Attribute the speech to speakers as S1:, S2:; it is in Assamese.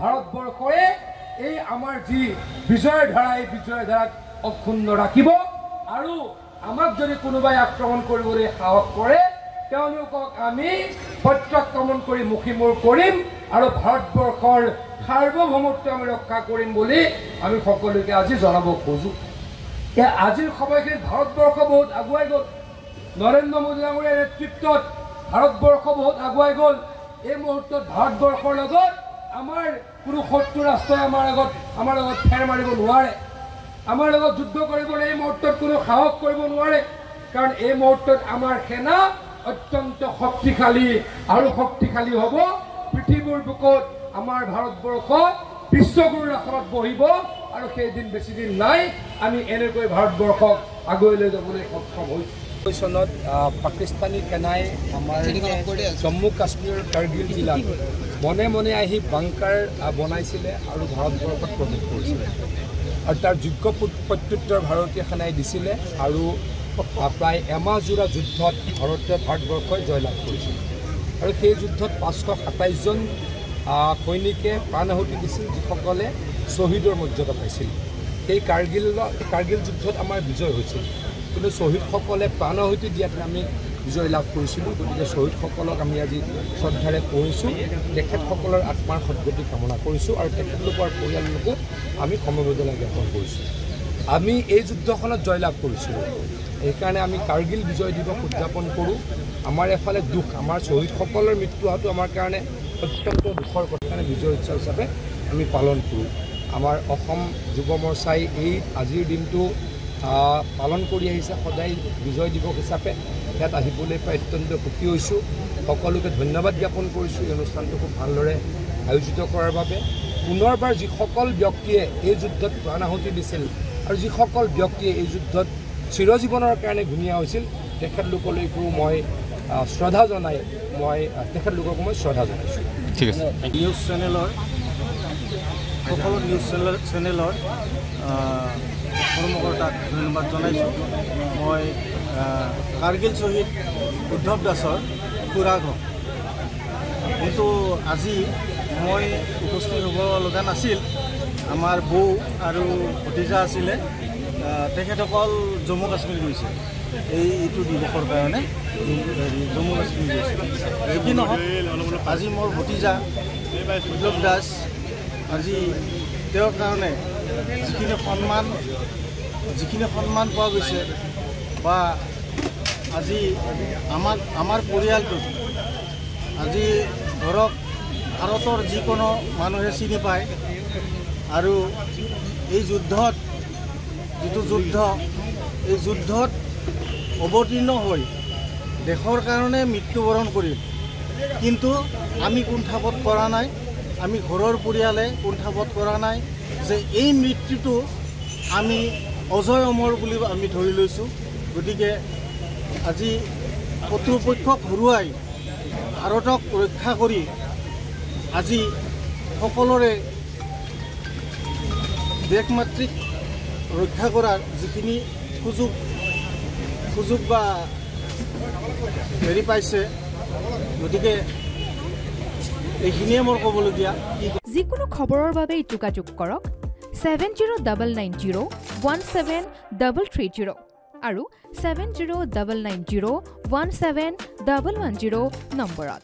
S1: ভাৰতবৰ্ষৰে এই আমাৰ যি বিজয়ৰ ধাৰা এই বিজয়ৰ ধাৰাক অক্ষুণ্ণ ৰাখিব আৰু আমাক যদি কোনোবাই আক্ৰমণ কৰিবলৈ সাহস কৰে তেওঁলোকক আমি প্ৰত্যাক্ৰমণ কৰি মুখীমূৰ কৰিম আৰু ভাৰতবৰ্ষৰ সাৰ্বভৌমত্ব আমি ৰক্ষা কৰিম বুলি আমি সকলোকে আজি জনাব খোজোঁ। এ আজিৰ সময়খিনিত ভাৰতবৰ্ষ বহুত আগুৱাই গ'ল। নৰেন্দ্ৰ মোদী ডাঙৰীয়াৰ নেতৃত্বত ভাৰতবৰ্ষ বহুত আগুৱাই গ'ল। এই মুহূৰ্তত ভাৰতবৰ্ষৰ লগত আমাৰ কোনো শত্ৰু ৰাষ্ট্ৰই আমাৰ আগত আমাৰ লগত ফেৰ মাৰিব নোৱাৰে। আমাৰ লগত যুদ্ধ কৰিবলৈ এই মুহূৰ্তত কোনো সাহস কৰিব নোৱাৰে। কাৰণ এই মুহূৰ্তত আমাৰ সেনা অত্যন্ত শক্তিশালী আৰু শক্তিশালী হ'ব। পৃথিৱীৰ বুকত আমাৰ ভাৰতবৰ্ষ বিশ্বগুৰুৰ আসনত বহিব আৰু সেইদিন বেছি দিন নাই। আমি এনেকৈ ভাৰতবৰ্ষক আগুৱাই লৈ যাবলৈ সক্ষম হৈছোঁ। চনত পাকিস্তানী সেনাই আমাৰ জম্মু কাশ্মীৰৰ কাৰ্গিল জিলাত মনে মনে আহি বাংকাৰ বনাইছিলে আৰু ভাৰতবৰ্ষত প্ৰৱেশ কৰিছিলে। আৰু তাৰ যোগ্য প্ৰত্যুত্তৰ ভাৰতীয় সেনাই দিছিলে আৰু প্ৰায় এমাহজোৰা যুদ্ধত ভাৰতীয় ভাৰতবৰ্ষই জয়লাভ কৰিছিল। আৰু সেই যুদ্ধত পাঁচশ সাতাইছজন সৈনিকে প্ৰাণ আহুতি দিছিল যিসকলে শ্বহীদৰ মৰ্যাদা পাইছিল। সেই কাৰ্গিলৰ কাৰ্গিল যুদ্ধত আমাৰ বিজয় হৈছিল। কিন্তু শ্বহীদসকলে প্ৰাণ আহুতি দিয়াত আমি বিজয় লাভ কৰিছিলোঁ। গতিকে শ্বহীদসকলক আমি আজি শ্ৰদ্ধাৰে কৰিছোঁ তেখেতসকলৰ আত্মাৰ সদগতি কামনা কৰিছোঁ আৰু তেখেতলোকৰ পৰিয়াললোকো আমি সমবেদনা জ্ঞাপন কৰিছোঁ। আমি এই যুদ্ধখনত জয়লাভ কৰিছিলোঁ। সেইকাৰণে আমি কাৰ্গিল বিজয় দিৱস উদযাপন কৰোঁ। আমাৰ এফালে দুখ আমাৰ শ্বহীদসকলৰ মৃত্যু হোৱাটো আমাৰ কাৰণে অত্যন্ত দুখৰ কথা। কাৰণে বিজয় উৎসৱ হিচাপে আমি পালন কৰোঁ। আমাৰ অসম যুৱ মৰ্চাই এই আজিৰ দিনটো পালন কৰি আহিছে। সদায় বিজয় দিৱস হিচাপে ইয়াত আহিবলৈ পাই অত্যন্ত সুখী হৈছোঁ। সকলোকে ধন্যবাদ জ্ঞাপন কৰিছোঁ। এই অনুষ্ঠানটো খুব ভালদৰে আয়োজিত কৰাৰ বাবে। পুনৰবাৰ যিসকল ব্যক্তিয়ে এই যুদ্ধত প্ৰাণ আহুতি দিছিল আৰু যিসকল ব্যক্তিয়ে এই যুদ্ধত চিৰজীৱনৰ কাৰণে ঘূণীয়া হৈছিল তেখেতলোকলৈকো মই শ্ৰদ্ধা জনাই মই তেখেতলোককো মই শ্ৰদ্ধা জনাইছোঁ।
S2: ঠিক আছে।
S3: নিউজ চেনেলৰ সকলো নিউজ চেনেল চেনেলৰ কৰ্মকৰ্তাক ধন্যবাদ জনাইছোঁ। মই কাৰ্গিল শ্বহীদ উদ্ধৱ দাসৰ খুৰাক হওঁ কিন্তু আজি মই উপস্থিত হ'ব লগা নাছিল। আমাৰ বৌ আৰু ভতিজা আছিলে তেখেতসকল জম্মু কাশ্মীৰ গৈছে। এই এইটো দিৱসৰ কাৰণে হেৰি জম্মু কাশ্মীৰ গৈছে। যি নহওক আজি মোৰ ভতিজা বিপ্লৱ দাস আজি তেওঁৰ কাৰণে যিখিনি সন্মান যিখিনি সন্মান পোৱা গৈছে বা আজি আমাক আমাৰ পৰিয়ালটোত আজি ধৰক ভাৰতৰ যিকোনো মানুহে চিনি পায় আৰু এই যুদ্ধত যিটো যুদ্ধ এই যুদ্ধত অৱতীৰ্ণ হৈ দেশৰ কাৰণে মৃত্যুবৰণ কৰিল। কিন্তু আমি কুণ্ঠাবোধ কৰা নাই আমি ঘৰৰ পৰিয়ালে কুণ্ঠাবোধ কৰা নাই যে এই মৃত্যুটো আমি অজয় অমৰ বুলি আমি ধৰি লৈছোঁ। গতিকে আজি শত্ৰুপক্ষক হৰুৱাই ভাৰতক ৰক্ষা কৰি আজি সকলোৰে দেশ মাতৃক ৰক্ষা কৰাৰ যিখিনি সুযোগ সুযোগ বা হেৰি পাইছে গতিকে এইখিনিয়ে মোৰ ক'বলগীয়া।
S4: যিকোনো খবৰৰ বাবে যোগাযোগ কৰক। Seven zero' double nine zero' one seven double three zero' আৰু seven zero' double nine zero' one seven double one zero' নম্বৰত।